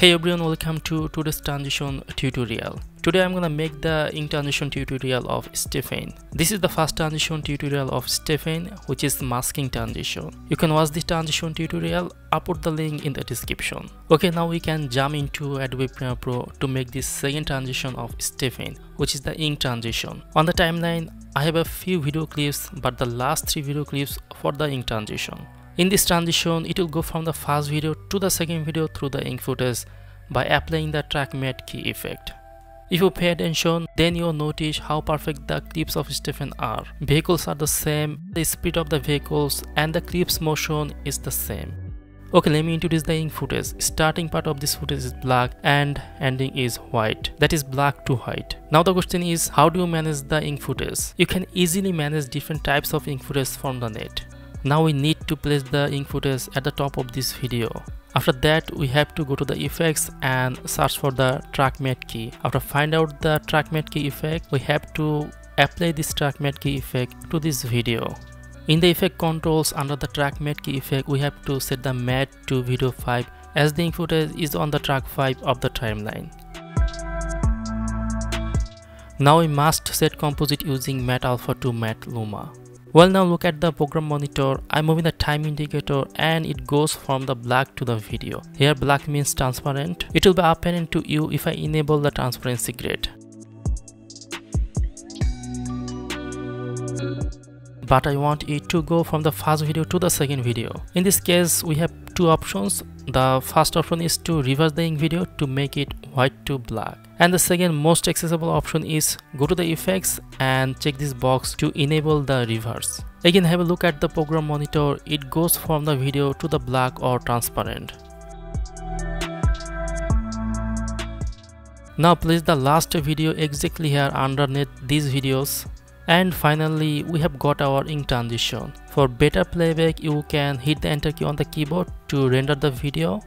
Hey everyone, welcome to today's transition tutorial. Today I'm gonna make the ink transition tutorial of Stephen. This is the first transition tutorial of Stephen which is masking transition. You can watch this transition tutorial, I'll put the link in the description. Okay, now we can jump into Adobe Premiere Pro to make this second transition of Stephen which is the ink transition. On the timeline, I have a few video clips but the last three video clips for the ink transition. In this transition, it will go from the first video to the second video through the ink footage by applying the track matte key effect. If you pay attention, then you'll notice how perfect the clips of Stephen are. Vehicles are the same, the speed of the vehicles and the clips motion is the same. Okay, let me introduce the ink footage. Starting part of this footage is black and ending is white. That is black to white. Now the question is, how do you manage the ink footage? You can easily manage different types of ink footage from the net. Now we need to place the ink footage at the top of this video. After that we have to go to the effects and search for the track matte key. After find out the track matte key effect we have to apply this track matte key effect to this video. In the effect controls under the track matte key effect we have to set the matte to video 5 as the ink footage is on the track 5 of the timeline. Now we must set composite using matte alpha to matte luma. Well now look at the program monitor, I'm moving the time indicator and it goes from the black to the video. Here black means transparent. It will be apparent to you if I enable the transparency grid. But I want it to go from the first video to the second video. In this case we have two options. The first option is to reverse the ink video to make it white to black. And the second most accessible option is go to the effects and check this box to enable the reverse. Again have a look at the program monitor. It goes from the video to the black or transparent. Now place the last video exactly here underneath these videos and finally we have got our ink transition for better playback you can hit the enter key on the keyboard to render the video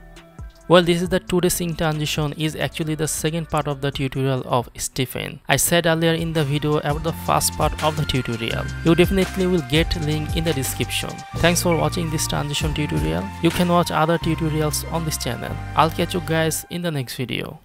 well, this is the today's ink transition is actually the second part of the tutorial of Stephen. I said earlier in the video about the first part of the tutorial. You definitely will get link in the description. Thanks for watching this transition tutorial. You can watch other tutorials on this channel. I'll catch you guys in the next video.